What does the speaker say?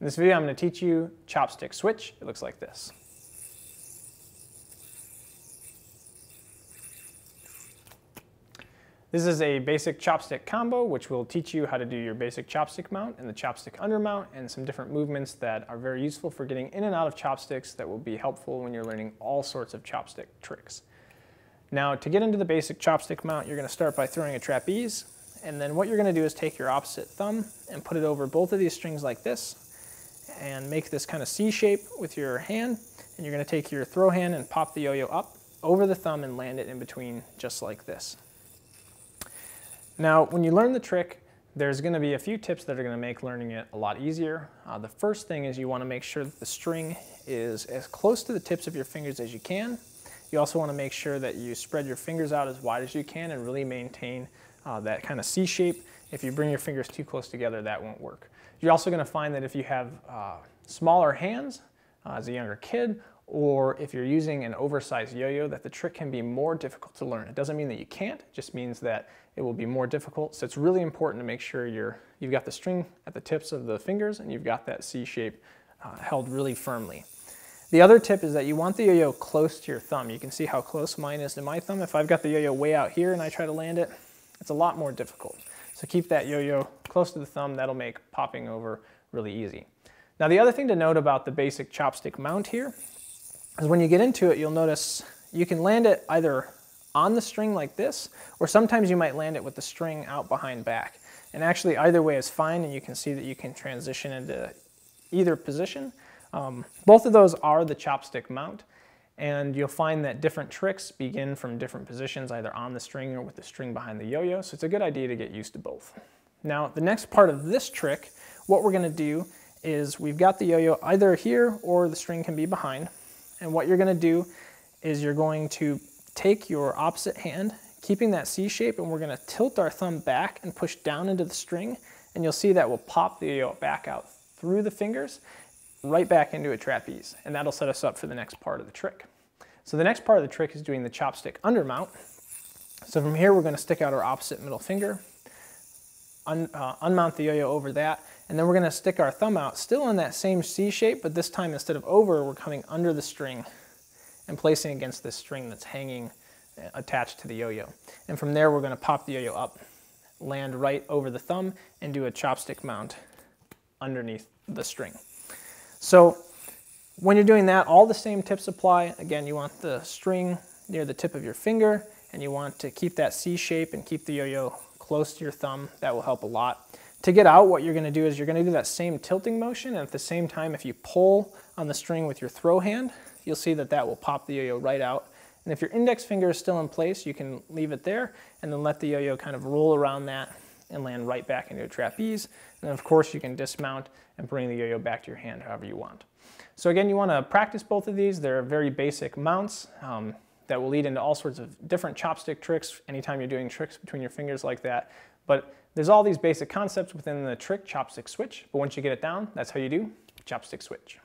In this video, I'm going to teach you chopstick switch. It looks like this. This is a basic chopstick combo, which will teach you how to do your basic chopstick mount and the chopstick undermount and some different movements that are very useful for getting in and out of chopsticks that will be helpful when you're learning all sorts of chopstick tricks. Now, to get into the basic chopstick mount, you're going to start by throwing a trapeze, and then what you're going to do is take your opposite thumb and put it over both of these strings like this, and make this kind of C shape with your hand, and you're going to take your throw hand and pop the yo-yo up over the thumb and land it in between just like this. Now, when you learn the trick, there's going to be a few tips that are going to make learning it a lot easier. Uh, the first thing is you want to make sure that the string is as close to the tips of your fingers as you can. You also want to make sure that you spread your fingers out as wide as you can and really maintain uh, that kind of C shape. If you bring your fingers too close together, that won't work. You're also going to find that if you have uh, smaller hands uh, as a younger kid, or if you're using an oversized yo-yo, that the trick can be more difficult to learn. It doesn't mean that you can't, it just means that it will be more difficult. So it's really important to make sure you're, you've got the string at the tips of the fingers and you've got that C shape uh, held really firmly. The other tip is that you want the yo-yo close to your thumb. You can see how close mine is to my thumb. If I've got the yo-yo way out here and I try to land it, it's a lot more difficult. So keep that yo-yo close to the thumb. That'll make popping over really easy. Now the other thing to note about the basic chopstick mount here is when you get into it, you'll notice you can land it either on the string like this, or sometimes you might land it with the string out behind back. And actually either way is fine, and you can see that you can transition into either position. Um, both of those are the chopstick mount, and you'll find that different tricks begin from different positions, either on the string or with the string behind the yo-yo, so it's a good idea to get used to both. Now, the next part of this trick, what we're gonna do is we've got the yo-yo either here or the string can be behind. And what you're going to do is you're going to take your opposite hand, keeping that C shape, and we're going to tilt our thumb back and push down into the string. And you'll see that will pop the yo yo back out through the fingers, right back into a trapeze. And that'll set us up for the next part of the trick. So the next part of the trick is doing the chopstick undermount. So from here, we're going to stick out our opposite middle finger, un, uh, unmount the yo-yo over that, and then we're gonna stick our thumb out, still in that same C shape, but this time instead of over, we're coming under the string and placing against this string that's hanging uh, attached to the yo-yo. And from there, we're gonna pop the yo-yo up, land right over the thumb, and do a chopstick mount underneath the string. So when you're doing that, all the same tips apply. Again, you want the string near the tip of your finger, and you want to keep that C shape and keep the yo-yo close to your thumb. That will help a lot. To get out, what you're gonna do is you're gonna do that same tilting motion, and at the same time, if you pull on the string with your throw hand, you'll see that that will pop the yo-yo right out. And if your index finger is still in place, you can leave it there, and then let the yo-yo kind of roll around that and land right back into a trapeze. And of course, you can dismount and bring the yo-yo back to your hand however you want. So again, you wanna practice both of these. They're very basic mounts. Um, that will lead into all sorts of different chopstick tricks anytime you're doing tricks between your fingers like that. But there's all these basic concepts within the trick chopstick switch, but once you get it down, that's how you do chopstick switch.